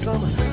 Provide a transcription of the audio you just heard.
some